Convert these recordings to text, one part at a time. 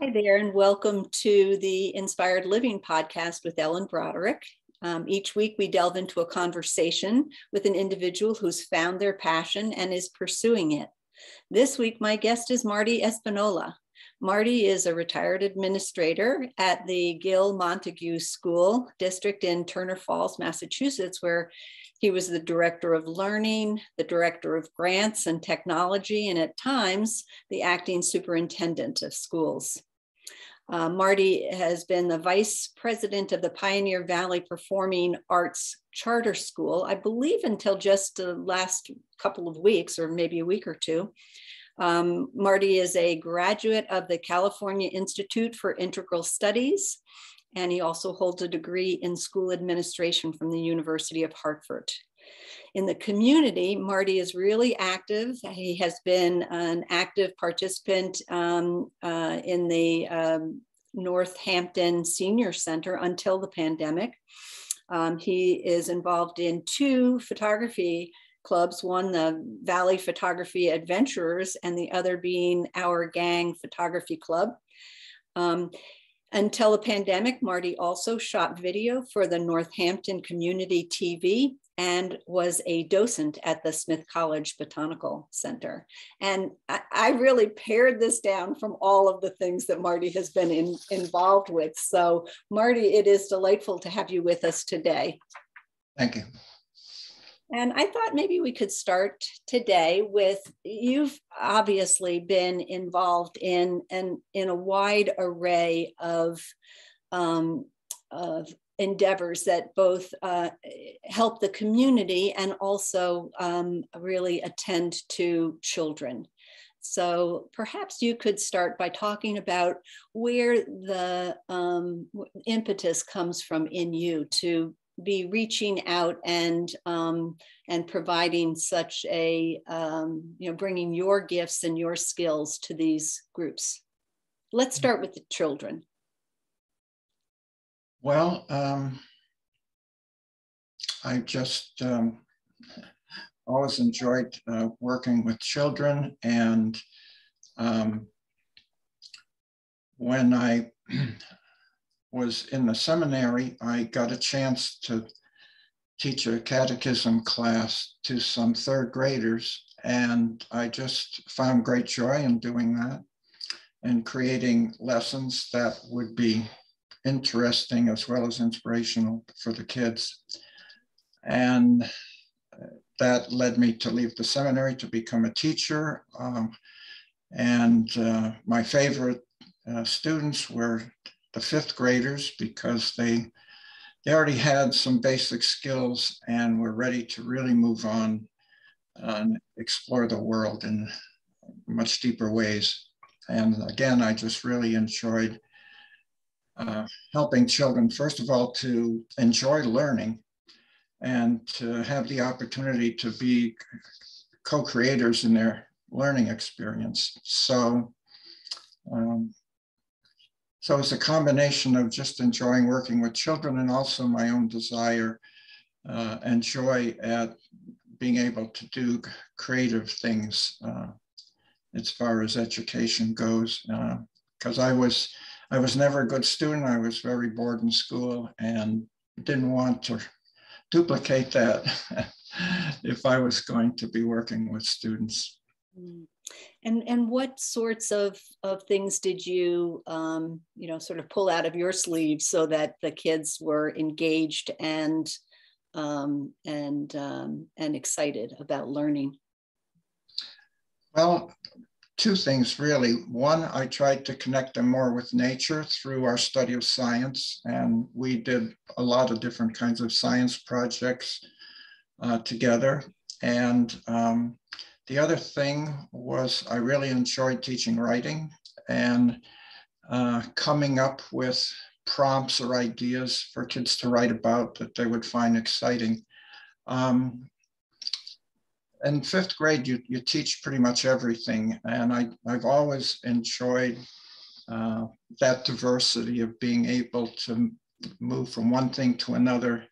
Hi there, and welcome to the Inspired Living podcast with Ellen Broderick. Um, each week, we delve into a conversation with an individual who's found their passion and is pursuing it. This week, my guest is Marty Espinola. Marty is a retired administrator at the Gill Montague School District in Turner Falls, Massachusetts, where he was the director of learning, the director of grants and technology, and at times the acting superintendent of schools. Uh, Marty has been the vice president of the Pioneer Valley Performing Arts Charter School, I believe until just the last couple of weeks or maybe a week or two. Um, Marty is a graduate of the California Institute for Integral Studies and he also holds a degree in school administration from the University of Hartford. In the community, Marty is really active. He has been an active participant um, uh, in the um, Northampton Senior Center until the pandemic. Um, he is involved in two photography clubs, one the Valley Photography Adventurers and the other being Our Gang Photography Club. Um, until the pandemic, Marty also shot video for the Northampton Community TV and was a docent at the Smith College Botanical Center. And I, I really pared this down from all of the things that Marty has been in, involved with. So, Marty, it is delightful to have you with us today. Thank you. And I thought maybe we could start today with you've obviously been involved in an in a wide array of um, of endeavors that both uh, help the community and also um, really attend to children. So perhaps you could start by talking about where the um, impetus comes from in you to be reaching out and um, and providing such a um, you know bringing your gifts and your skills to these groups. Let's start with the children. Well um, i just um, always enjoyed uh, working with children and um, when i was in the seminary, I got a chance to teach a catechism class to some third graders. And I just found great joy in doing that and creating lessons that would be interesting as well as inspirational for the kids. And that led me to leave the seminary to become a teacher. Um, and uh, my favorite uh, students were the fifth graders because they they already had some basic skills and were ready to really move on and explore the world in much deeper ways. And again, I just really enjoyed uh, helping children, first of all, to enjoy learning and to have the opportunity to be co-creators in their learning experience. So um, so it's a combination of just enjoying working with children and also my own desire uh, and joy at being able to do creative things uh, as far as education goes. Because uh, I was I was never a good student. I was very bored in school and didn't want to duplicate that if I was going to be working with students. Mm. And and what sorts of of things did you um, you know sort of pull out of your sleeves so that the kids were engaged and um, and um, and excited about learning? Well, two things really. One, I tried to connect them more with nature through our study of science, and we did a lot of different kinds of science projects uh, together. And um, the other thing was I really enjoyed teaching writing and uh, coming up with prompts or ideas for kids to write about that they would find exciting. Um, in fifth grade, you, you teach pretty much everything. And I, I've always enjoyed uh, that diversity of being able to move from one thing to another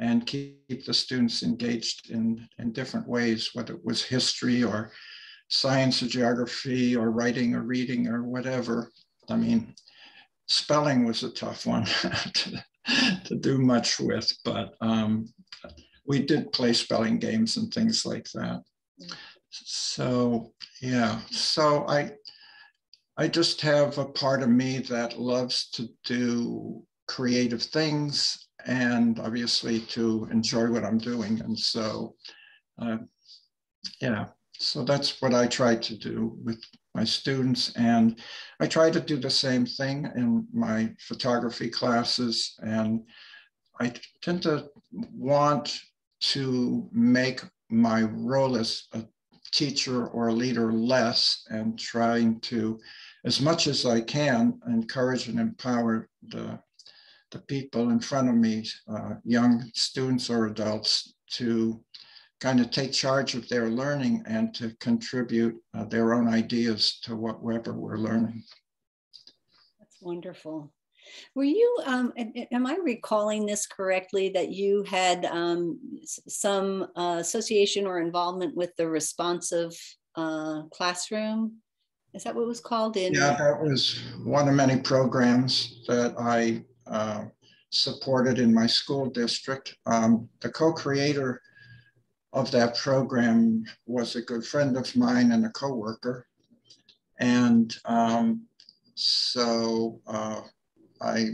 and keep the students engaged in, in different ways, whether it was history or science or geography or writing or reading or whatever. I mean, spelling was a tough one to, to do much with, but um, we did play spelling games and things like that. So yeah, so I I just have a part of me that loves to do creative things and obviously to enjoy what I'm doing. And so, uh, yeah, so that's what I try to do with my students. And I try to do the same thing in my photography classes. And I tend to want to make my role as a teacher or a leader less and trying to, as much as I can, encourage and empower the, the people in front of me, uh, young students or adults, to kind of take charge of their learning and to contribute uh, their own ideas to whatever we're learning. That's wonderful. Were you, um, am I recalling this correctly, that you had um, some uh, association or involvement with the responsive uh, classroom? Is that what was called in? Yeah, that was one of many programs that I uh, supported in my school district. Um, the co-creator of that program was a good friend of mine and a coworker. And um, so uh, I,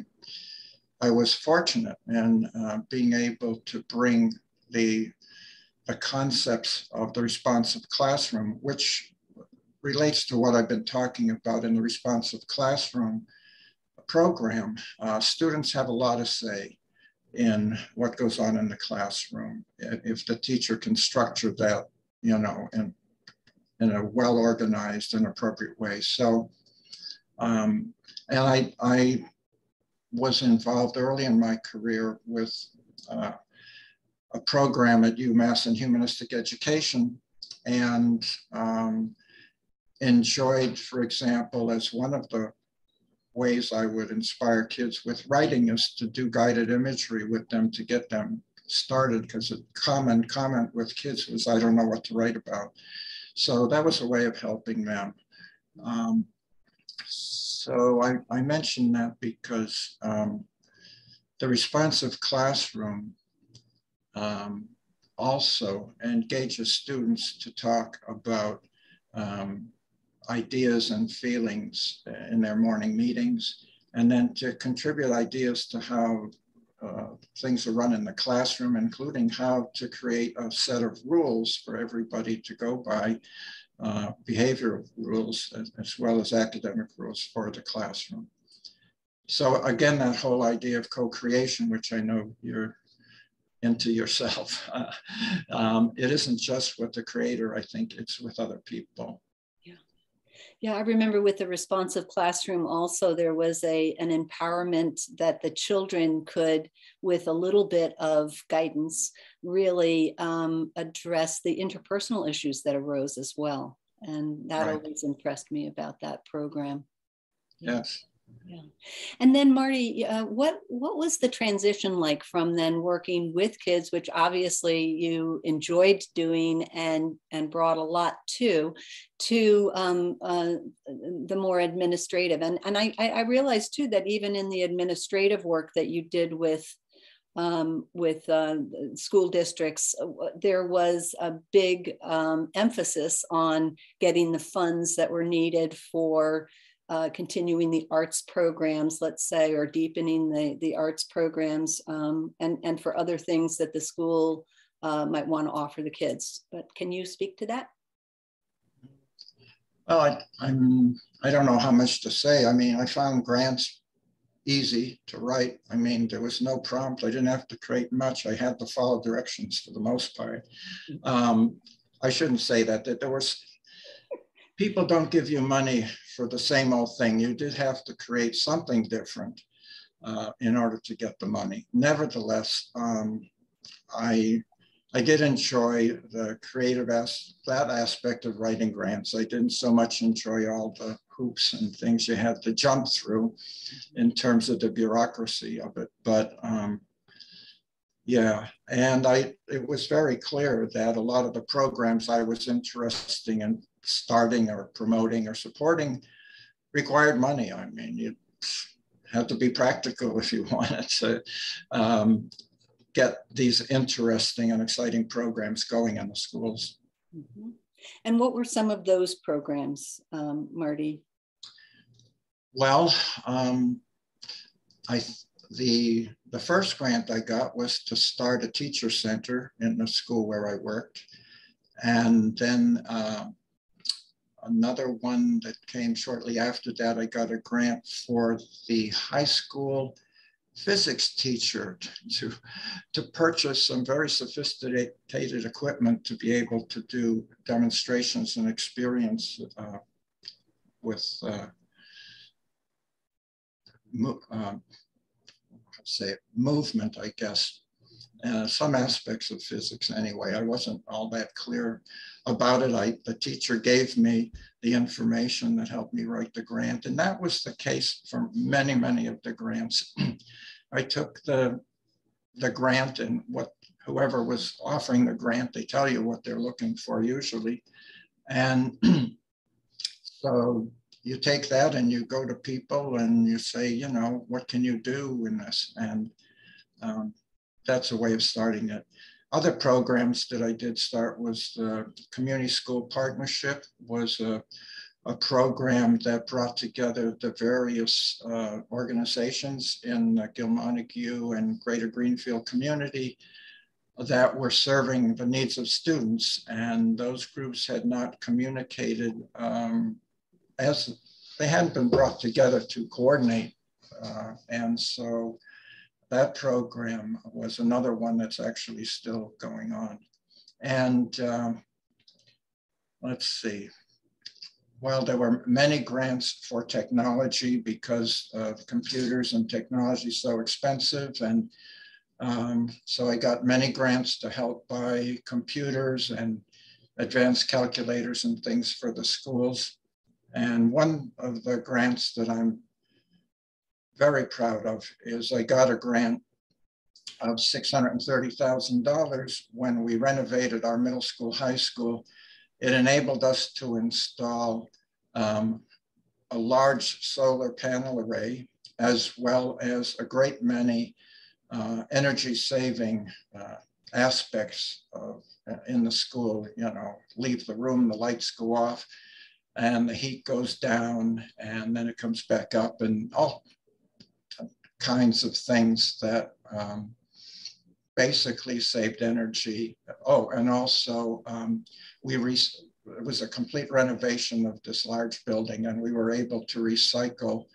I was fortunate in uh, being able to bring the, the concepts of the responsive classroom, which relates to what I've been talking about in the responsive classroom program. Uh, students have a lot to say in what goes on in the classroom. If the teacher can structure that, you know, in, in a well-organized and appropriate way. So, um, and I, I was involved early in my career with uh, a program at UMass in humanistic education and um, enjoyed, for example, as one of the ways I would inspire kids with writing is to do guided imagery with them to get them started because a common comment with kids was, I don't know what to write about. So that was a way of helping them. Um, so I, I mentioned that because um, the responsive classroom um, also engages students to talk about um, ideas and feelings in their morning meetings, and then to contribute ideas to how uh, things are run in the classroom, including how to create a set of rules for everybody to go by, uh, behavioral rules as, well as academic rules for the classroom. So again, that whole idea of co-creation, which I know you're into yourself, uh, um, it isn't just with the creator, I think it's with other people. Yeah, I remember with the responsive classroom also there was a an empowerment that the children could, with a little bit of guidance, really um, address the interpersonal issues that arose as well. And that right. always impressed me about that program. Yes. Yeah. And then Marty, uh, what what was the transition like from then working with kids, which obviously you enjoyed doing and and brought a lot to, to um, uh, the more administrative? And and I I realized too that even in the administrative work that you did with um, with uh, school districts, uh, there was a big um, emphasis on getting the funds that were needed for uh, continuing the arts programs, let's say, or deepening the, the arts programs um, and, and for other things that the school uh, might want to offer the kids. But can you speak to that? Well, I, I'm, I don't know how much to say. I mean, I found grants easy to write. I mean, there was no prompt. I didn't have to create much. I had to follow directions for the most part. Mm-hmm. Um, I shouldn't say that, that there was, people don't give you money for the same old thing. You did have to create something different uh, in order to get the money. Nevertheless, um, I I did enjoy the creative as that aspect of writing grants. I didn't so much enjoy all the hoops and things you had to jump through in terms of the bureaucracy of it. But um, yeah, and I it was very clear that a lot of the programs I was interested in starting or promoting or supporting required money. I mean, you had to be practical if you wanted to um, get these interesting and exciting programs going in the schools. Mm-hmm. And what were some of those programs, um, Marty? Well, um, I the the first grant I got was to start a teacher center in the school where I worked, and then uh, another one that came shortly after that. I got a grant for the high school physics teacher to to purchase some very sophisticated equipment to be able to do demonstrations and experience uh, with. Uh, uh, say movement, I guess, uh, some aspects of physics anyway. I wasn't all that clear about it. I, the teacher gave me the information that helped me write the grant. And that was the case for many, many of the grants. I took the, the grant and what whoever was offering the grant, they tell you what they're looking for usually. And so you take that and you go to people and you say, you know, what can you do in this? And um, that's a way of starting it. Other programs that I did start was the Community School Partnership was a, a program that brought together the various uh, organizations in the and Greater Greenfield community that were serving the needs of students. And those groups had not communicated um, as they hadn't been brought together to coordinate. Uh, and so that program was another one that's actually still going on. And um, let's see, well, there were many grants for technology because of computers and technology so expensive. And um, so I got many grants to help buy computers and advanced calculators and things for the schools. And one of the grants that I'm very proud of is I got a grant of $630,000 when we renovated our middle school, high school. It enabled us to install um, a large solar panel array, as well as a great many uh, energy saving uh, aspects of, uh, in the school, you know, leave the room, the lights go off, and the heat goes down and then it comes back up and all kinds of things that um, basically saved energy. Oh, and also um, we re- it was a complete renovation of this large building and we were able to recycle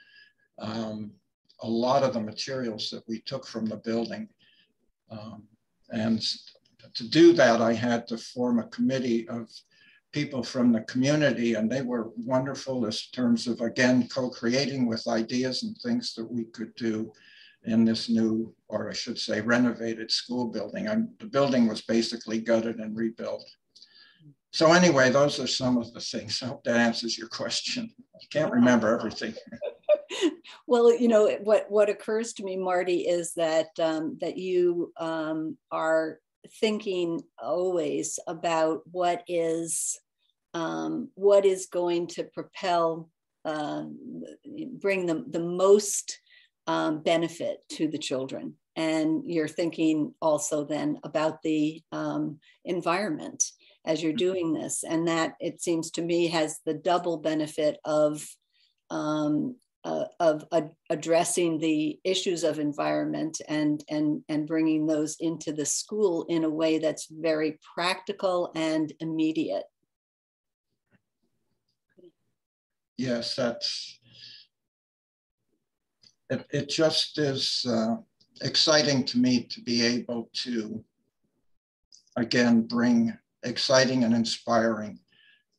um, a lot of the materials that we took from the building. Um, and to do that, I had to form a committee of people from the community, and they were wonderful in terms of, again, co-creating with ideas and things that we could do in this new, or I should say, renovated school building. I'm, the building was basically gutted and rebuilt. So anyway, those are some of the things. I hope that answers your question. I can't remember everything. well, you know what what occurs to me, Marty, is that um, that you um, are thinking always about what is um, what is going to propel uh, bring the, the most um, benefit to the children. And you're thinking also then about the um, environment as you're doing this. And that it seems to me has the double benefit of um, uh, of addressing the issues of environment and, and, and bringing those into the school in a way that's very practical and immediate. Yes, that's, it, it just is uh, exciting to me to be able to, again, bring exciting and inspiring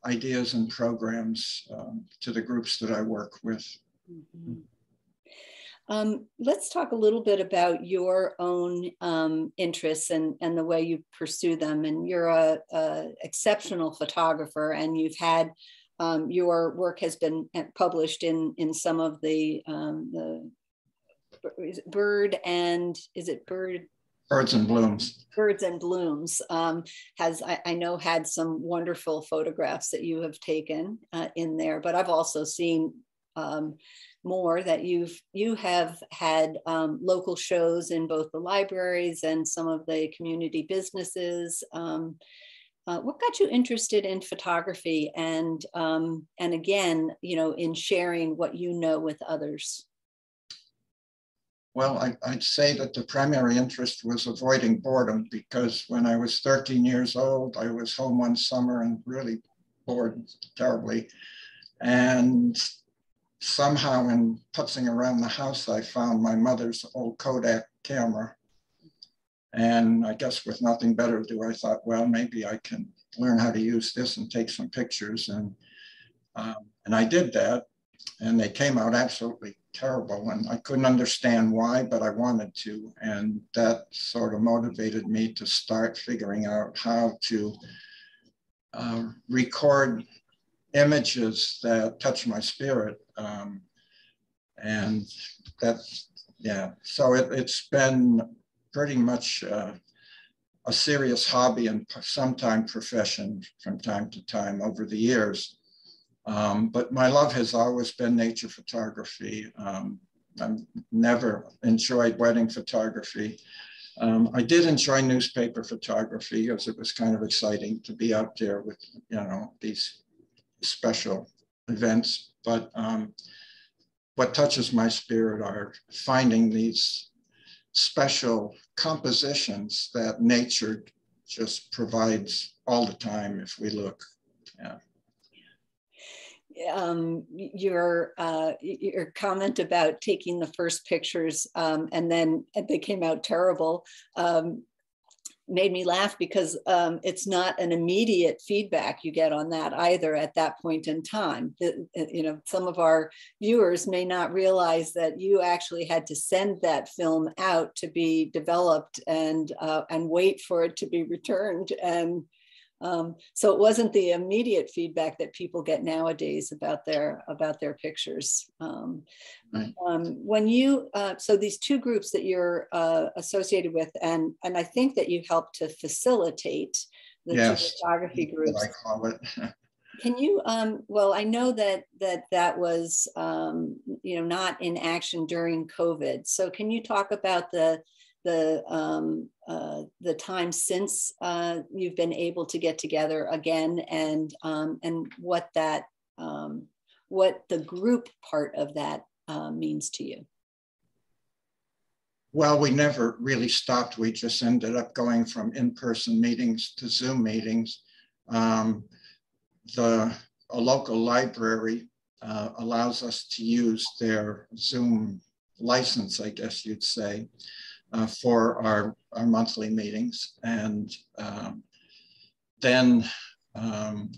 ideas and programs um, to the groups that I work with. Mm-hmm. Um, let's talk a little bit about your own um, interests and, and the way you pursue them. And you're a, a exceptional photographer, and you've had um, your work has been published in in some of the um, the bird and is it bird birds and blooms birds and blooms um, has I, I, know had some wonderful photographs that you have taken uh, in there but i've also seen um, more that you've you have had um, local shows in both the libraries and some of the community businesses. Um, uh, what got you interested in photography and um, and again, you know, in sharing what you know with others? Well, I, would say that the primary interest was avoiding boredom because when I was 13 years old, I was home one summer and really bored terribly. And somehow in putzing around the house, I found my mother's old Kodak camera. And I guess with nothing better to do, I thought, well, maybe I can learn how to use this and take some pictures. And, um, and I did that. And they came out absolutely terrible. And I couldn't understand why, but I wanted to. And that sort of motivated me to start figuring out how to uh, record images that touch my spirit. Um, and that's, yeah, so it, has been pretty much uh, a serious hobby and sometime profession from time to time over the years. Um, but my love has always been nature photography. Um, I've never enjoyed wedding photography. Um, I did enjoy newspaper photography because it was kind of exciting to be out there with, you know, these special events. But um, what touches my spirit are finding these special compositions that nature just provides all the time if we look. Yeah um, your uh, your comment about taking the first pictures um, and then they came out terrible um, made me laugh because um, it's not an immediate feedback you get on that either at that point in time. The, uh, you know, some of our viewers may not realize that you actually had to send that film out to be developed and uh, and wait for it to be returned and um, so it wasn't the immediate feedback that people get nowadays about their about their pictures. Um, right. um, when you uh, so these two groups that you're uh, associated with, and and I think that you help to facilitate the yes. photography groups. I call it. Can you, um, well, I know that that that was, um, you know, not in action during COVID. So can you talk about the the um, uh, the time since uh, you've been able to get together again and um, and what that um, what the group part of that uh, means to you? Well we never really stopped. We just ended up going from in-person meetings to zoom meetings. Um, the a local library uh, allows us to use their zoom license i guess you'd say uh, for our, our monthly meetings. And um, then um,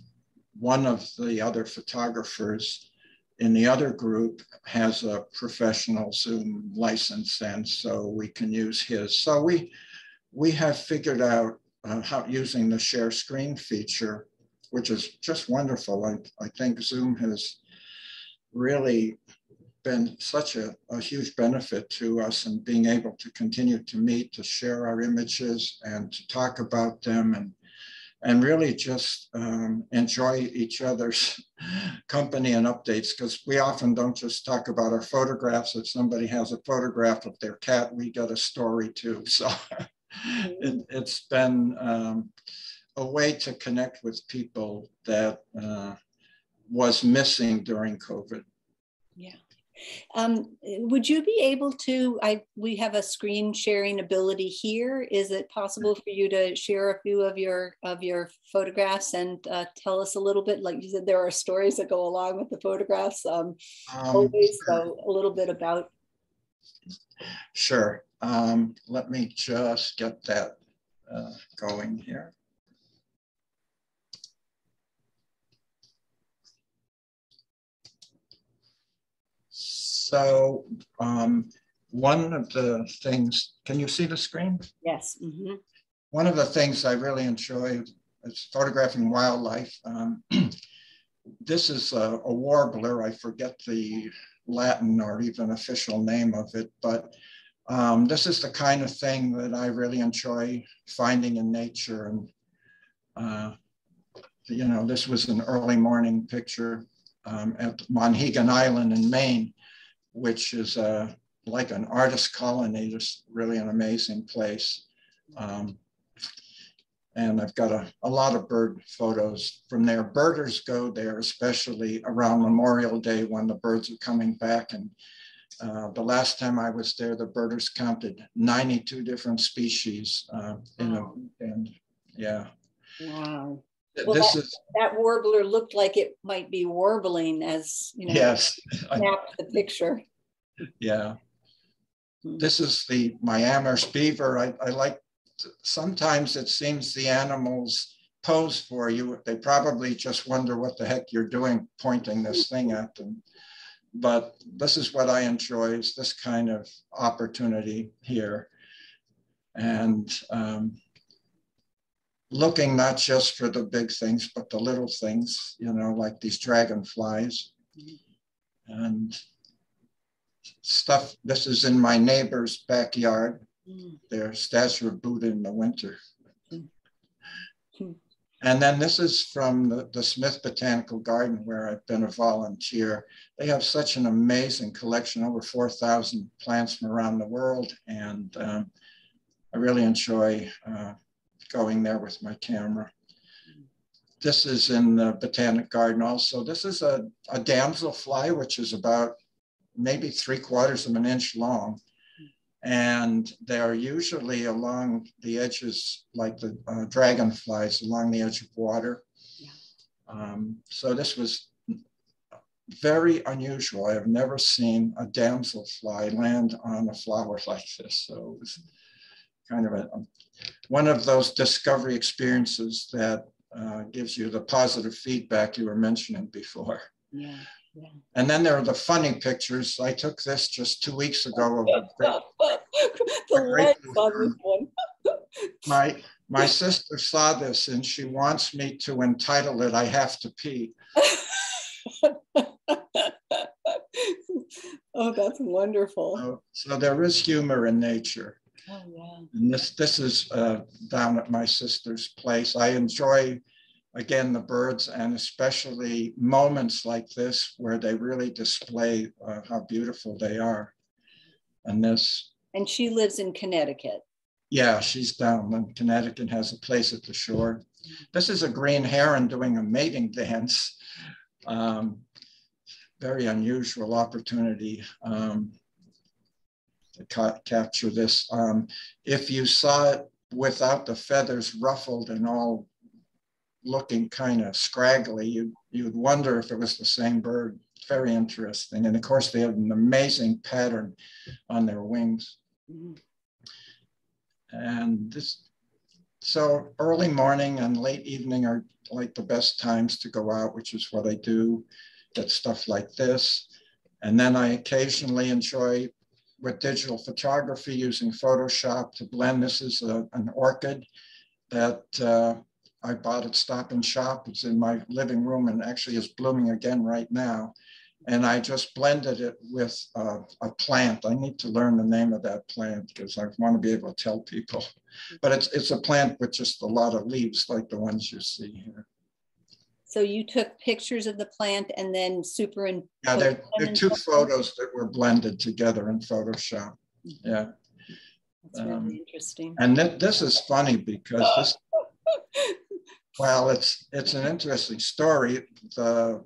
one of the other photographers in the other group has a professional Zoom license, and so we can use his. So we we have figured out uh, how using the share screen feature, which is just wonderful. I, I think Zoom has really been such a, a, huge benefit to us and being able to continue to meet, to share our images and to talk about them and and really just um, enjoy each other's company and updates because we often don't just talk about our photographs. If somebody has a photograph of their cat, we get a story too. So it, has been um, a way to connect with people that uh, was missing during COVID. Yeah. Um, would you be able to, I, we have a screen sharing ability here. Is it possible for you to share a few of your, of your photographs and uh, tell us a little bit, like you said, there are stories that go along with the photographs. Um, um, always, so a little bit about. Sure. Um, let me just get that uh, going here. So um, one of the things, can you see the screen? Yes. Mm -hmm. One of the things I really enjoy is photographing wildlife. Um, this is a, a, warbler. I forget the Latin or even official name of it, but um, this is the kind of thing that I really enjoy finding in nature. And, uh, you know, this was an early morning picture um, at Monhegan Island in Maine, which is uh, like an artist colony, just really an amazing place. Um, and I've got a, a lot of bird photos from there. Birders go there, especially around Memorial Day when the birds are coming back. And uh, the last time I was there, the birders counted 92 different species uh, in a, and yeah. Wow. Well, this that, is that warbler looked like it might be warbling as you know. Yes, snapped the picture. Yeah, hmm. this is the Amherst beaver. I, I like sometimes it seems the animals pose for you. They probably just wonder what the heck you're doing pointing this thing at them. But this is what I enjoy is this kind of opportunity here. And um, looking not just for the big things, but the little things, you know, like these dragonflies. And stuff, this is in my neighbor's backyard their statue of Buddha in the winter. And then this is from the, the, Smith Botanical Garden where I've been a volunteer. They have such an amazing collection, over 4,000 plants from around the world. And um, I really enjoy uh, going there with my camera. This is in the Botanic Garden also. This is a, a damselfly, which is about maybe three quarters of an inch long and they're usually along the edges, like the uh, dragonflies along the edge of water. Yeah. Um, so this was very unusual. I have never seen a damselfly land on a flower like this. So it was kind of a, one of those discovery experiences that uh, gives you the positive feedback you were mentioning before. Yeah. yeah. And then there are the funny pictures. I took this just two weeks ago of a great, the on one. my my sister saw this and she wants me to entitle it "I Have to Pee." oh, that's wonderful. So, so, there is humor in nature. Oh yeah. And this this is uh, down at my sister's place. I enjoy again, the birds and especially moments like this where they really display uh, how beautiful they are. And this. And she lives in Connecticut. Yeah, she's down in Connecticut, has a place at the shore. This is a green heron doing a mating dance. Um, very unusual opportunity um, ca capture this. Um, if you saw it without the feathers ruffled and all looking kind of scraggly. You you'd wonder if it was the same bird. Very interesting. And of course, they have an amazing pattern on their wings. And this, so early morning and late evening are like the best times to go out, which is what I do. Get stuff like this. And then I occasionally enjoy with digital photography using Photoshop to blend. This is a, an orchid that uh, I bought at Stop and Shop. It's in my living room and actually is blooming again right now. And I just blended it with uh, a plant. I need to learn the name of that plant because I want to be able to tell people. But it's, it's a plant with just a lot of leaves like the ones you see here. So you took pictures of the plant and then superimposed. Yeah, there, there are two photos that were blended together in Photoshop. Yeah. That's really um, interesting. And th this is funny because this Well, it's it's an interesting story. The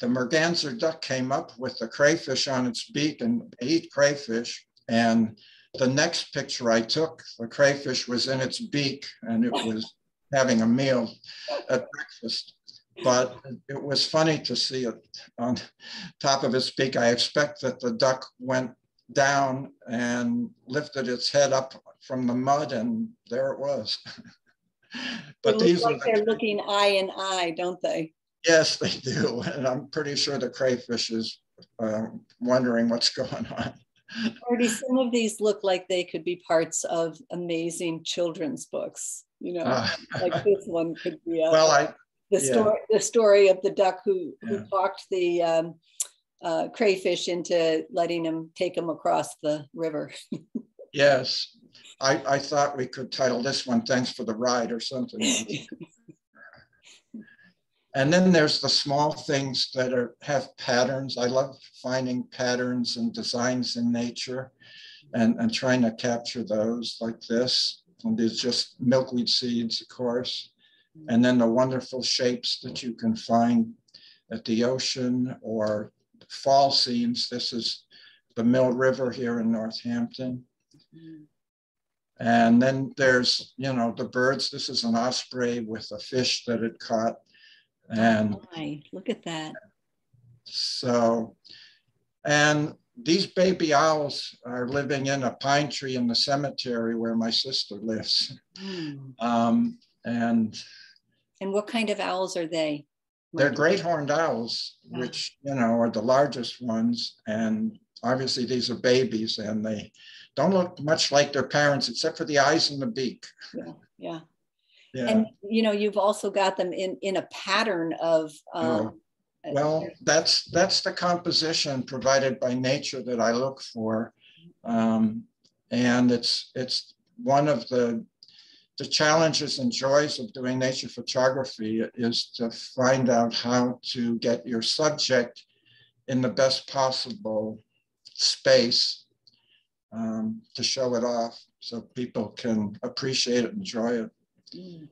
the merganser duck came up with the crayfish on its beak and ate crayfish. And the next picture I took, the crayfish was in its beak and it was having a meal at breakfast. But it was funny to see it on top of its beak. I expect that the duck went down and lifted its head up from the mud, and there it was. but these like are the, they're looking eye in eye, don't they? Yes, they do. And I'm pretty sure the crayfish is uh, wondering what's going on. Already, some of these look like they could be parts of amazing children's books. You know, uh, like this one could be. A, well, I the yeah. story the story of the duck who yeah. who talked the um, uh, crayfish into letting him take him across the river. yes, I, I thought we could title this one "Thanks for the Ride" or something. And then there's the small things that are have patterns. I love finding patterns and designs in nature and, and trying to capture those like this. And there's just milkweed seeds, of course. And then the wonderful shapes that you can find at the ocean or fall scenes. This is the Mill River here in Northampton. And then there's, you know, the birds. This is an osprey with a fish that it caught. And oh look at that. So, and these baby owls are living in a pine tree in the cemetery where my sister lives. Mm. Um, and and what kind of owls are they? They're great horned owls, yeah. which you know are the largest ones, and obviously these are babies, and they don't look much like their parents except for the eyes and the beak. Yeah, yeah. yeah. And you know, you've also got them in in a pattern of. Um, oh. Well, that's that's the composition provided by nature that I look for, um, and it's it's one of the the challenges and joys of doing nature photography is to find out how to get your subject in the best possible space um, to show it off so people can appreciate it, enjoy it. Mm.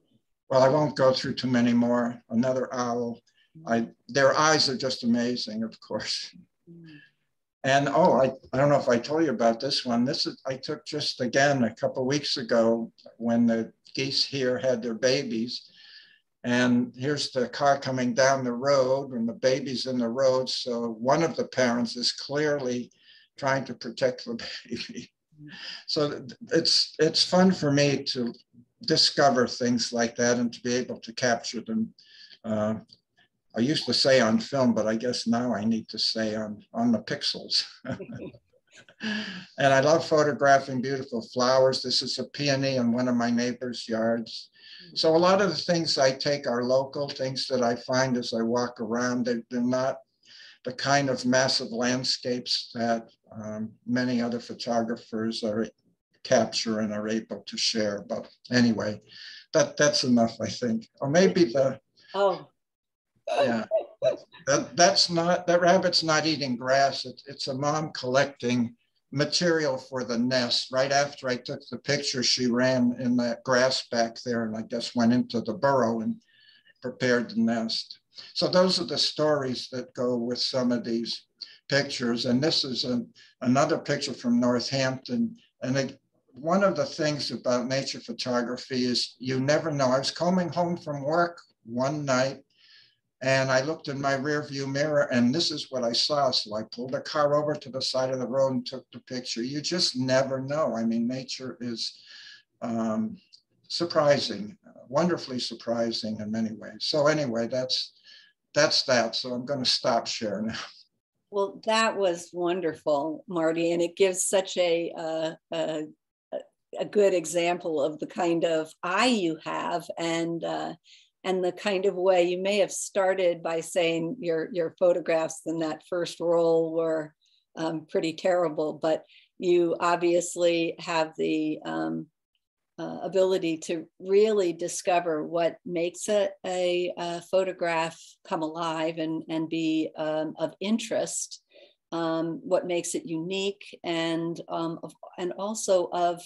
Well, I won't go through too many more. Another owl. I, their eyes are just amazing, of course. Mm. And oh, I, I don't know if I told you about this one. This is I took just again a couple weeks ago when the geese here had their babies. And here's the car coming down the road and the baby's in the road. So one of the parents is clearly trying to protect the baby. So it's it's fun for me to discover things like that and to be able to capture them. Uh, I used to say on film, but I guess now I need to say on, on the pixels. and I love photographing beautiful flowers. This is a peony in one of my neighbor's yards. So a lot of the things I take are local, things that I find as I walk around. They're, they're not the kind of massive landscapes that um, many other photographers are capture and are able to share. But anyway, that that's enough, I think. Or maybe the oh yeah. That, that's not that rabbit's not eating grass. It, it's a mom collecting material for the nest right after i took the picture she ran in that grass back there and i guess went into the burrow and prepared the nest. So those are the stories that go with some of these pictures. And this is a, another picture from northampton. And it, one of the things about nature photography is you never know. I was coming home from work one night and I looked in my rear view mirror and this is what I saw. So I pulled the car over to the side of the road and took the picture. You just never know. I mean, nature is um, surprising, wonderfully surprising in many ways. So anyway, that's that's that. So I'm going to stop sharing now. Well, that was wonderful, Marty, and it gives such a, uh, a, a good example of the kind of eye you have and uh, and the kind of way you may have started by saying your your photographs in that first roll were um, pretty terrible, but you obviously have the um, uh, ability to really discover what makes a, a, a, photograph come alive and, and be um, of interest, um, what makes it unique, and, um, of, and also of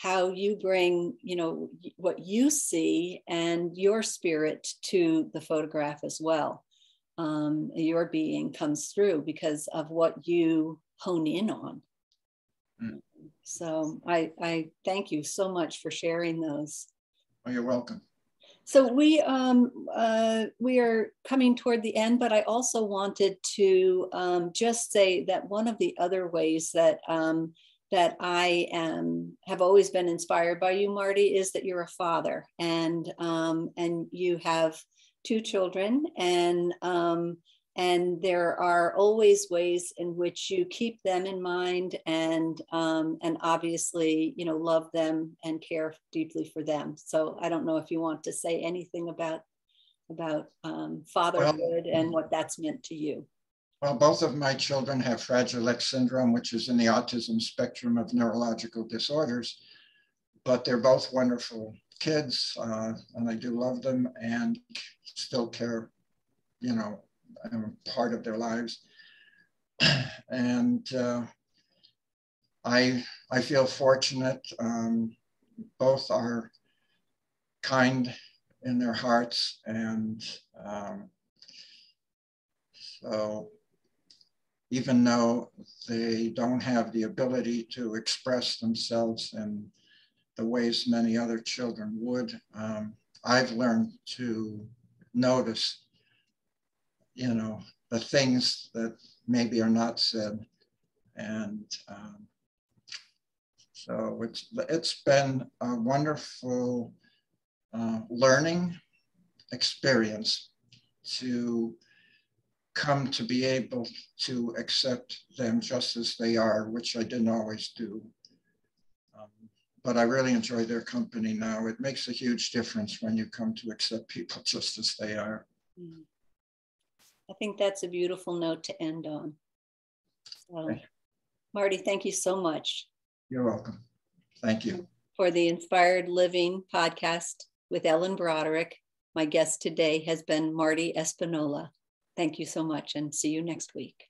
how you bring you know what you see and your spirit to the photograph as well. Um, your being comes through because of what you hone in on. Mm. so I, I thank you so much for sharing those. Oh, you're welcome. So we um, uh, we are coming toward the end, but I also wanted to um, just say that one of the other ways that um, that I am have always been inspired by you, Marty, is that you're a father and um, and you have two children and um, and there are always ways in which you keep them in mind and um, and obviously you know love them and care deeply for them. So I don't know if you want to say anything about about um, fatherhood well, and what that's meant to you. Well, both of my children have Fragile X syndrome, which is in the autism spectrum of neurological disorders, but they're both wonderful kids, uh, and I do love them and still care you know, I'm part of their lives. and uh, I, I feel fortunate. Um, both are kind in their hearts. And um, so even though they don't have the ability to express themselves in the ways many other children would, um, I've learned to notice, you know, the things that maybe are not said. And um, so it's, it's been a wonderful uh, learning experience to come to be able to accept them just as they are, which I didn't always do. Um, but I really enjoy their company now. It makes a huge difference when you come to accept people just as they are. Mm. I think that's a beautiful note to end on. So, okay. Marty, thank you so much. You're welcome. Thank you. For the Inspired Living podcast with Ellen Broderick. My guest today has been Marty Espinola. Thank you so much and see you next week.